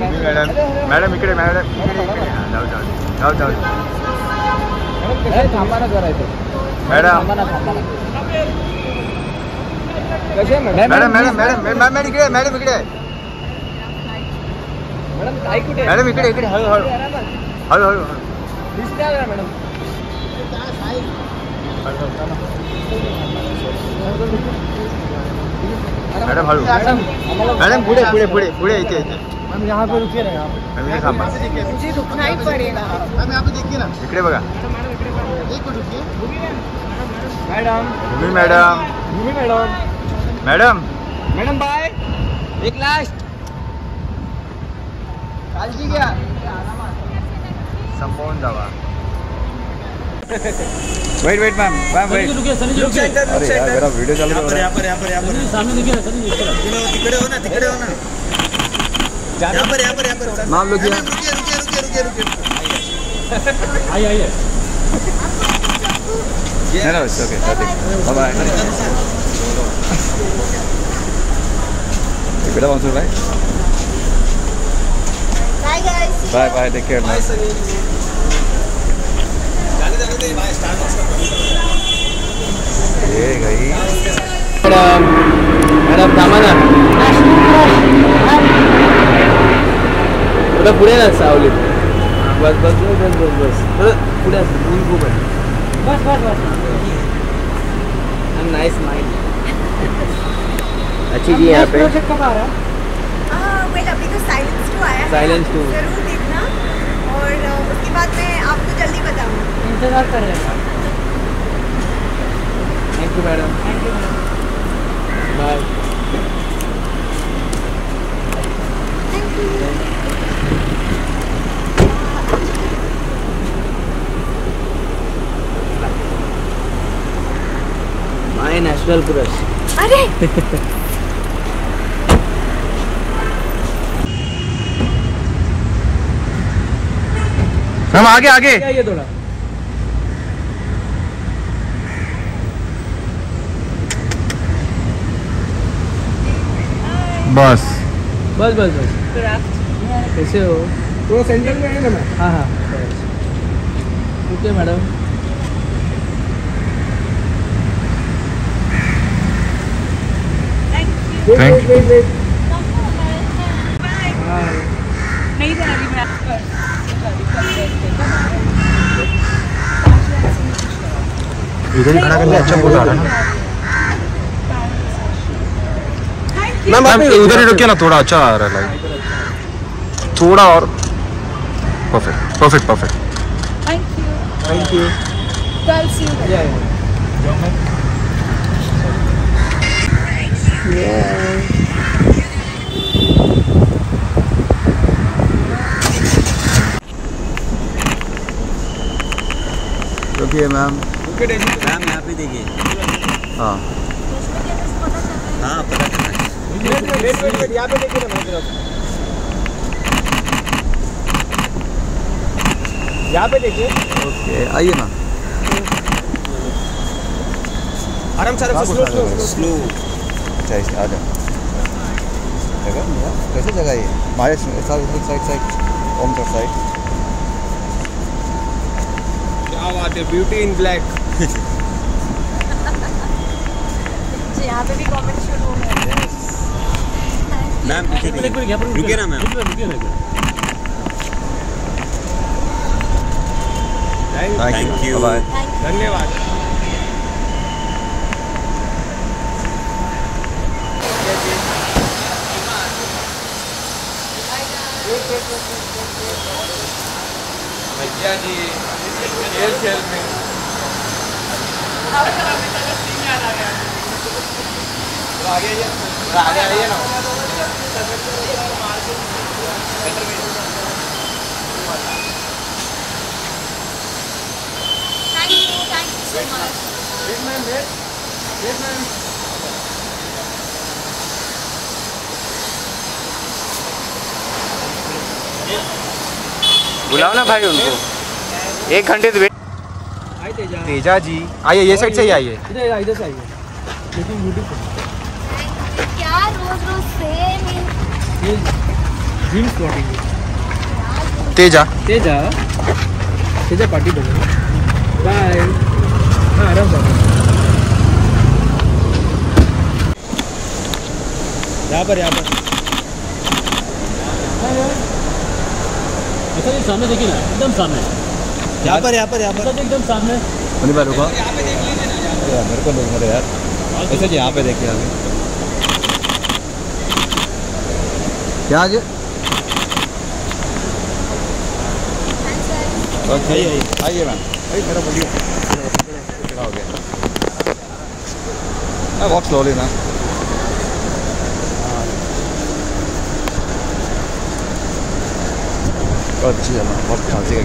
Madam madam, इकडे madam madam madam. Madam madam madam madam madam madam madam madam कुठे आहे? Madam, इकडे इकडे, हळू हळू. हळू हळू हळू. दिसते आहे का मॅडम मॅडम हळू. मॅडम मॅडम, पुढे पुढे पुढे पुढे, इथे इथे. मैम यहाँ पे रुकिए ना यहाँ पे थांबा मुझे रुकना ही पड़ेगा मैम यहाँ पे देखिए ना इकडे बघा एक मिनट रुकिए मैडम तुम्ही madam Bhumi madam madam madam bye एक लास्ट काळजी घ्या संपवून जावा wait wait ma'am ma'am wait अरे यार मेरा वीडियो चालू हो रहा है तिकडे हो ना तिकडे हो ना यहाँ पर यहाँ पर यहाँ पर। नाम लोग रुकिए रुकिए रुकिए रुकिए रुकिए No, no, it's okay. Bye bye. इकडे वाचू bye bye guys bye bye take care ma'am जाने जाने दे भाई स्टार्ट ये गई। मॅडम मॅडम थांबा ना थोडं पुढे ना सावलीत बस बस बस बस बस बस. थोडं पुढे असं ऊन खूप आहे बस बस बस. नाइस माइंड अच्छी जी यहाँ पे. अभी तो साइलेंस टू आया। है। Silence two. ज़रूर देखना। और उसके बाद मैं आपको जल्दी बताऊँगी। इंतज़ार कर रहे हैं thank you madam thank you bye national crush अरे! मैम आगे आगे। ये थोड़ा बस। बस बस बस। कैसे हो? तो सेंटर में है ना मैं हाँ हाँ। Okay madam. थैंक यू नहीं जा रही मैं इधर ही खड़ा करके अच्छा फ़ोटो आ रहा है ना। मैम उधर ही रुकिए ना थोड़ा अच्छा आ रहा है लाइट थोड़ा और। Perfect perfect perfect thank you thank you रुकिए मैम मैम यहाँ पे देखिए। हाँ। हाँ पता चला। यहाँ पे देखिए। ना यहाँ पे देखिए ओके आइए ना आराम से स्लो। स्लो। अच्छा इस आ जाओ जगह कैसे जगह ये हमारे साइड साइड साइड ओम का साइड क्या बात है ब्यूटी इन ब्लैक यहाँ पे भी कमेंट शुरू हो गए मैम पीछे देखिए ना मैम you. बाय धन्यवाद। भैया जी खेल खेल में तो आगे आइए तो आगे आइए ना thank you thank you so much ma'am ma'am बुलाओ ना भाई उनको। एक घंटे से वेट तेजा तेजा जी आइए ये साइड से ही आइए। इधर इधर से आइए। लुकिंग ब्यूटीफुल क्या रोज रोज सेम ये dream spotting Teja. Teja. Teja party बने बाय हाँ आराम से। यहाँ पर यहाँ पर। अच्छा ये सामने देखिए ना एकदम सामने। यहाँ पर यहाँ पर यहाँ पर। एकदम सामने। भाई रुको। यार मेरे को नहीं मेरे यार। ऐसे जी यहाँ पे देखिए आगे। क्या आगे? ओके आइए मैम। आइए मेरा बोलिए। हो गया। मैं स्लोली मैम अच्छी है मैम बहुत खांसी है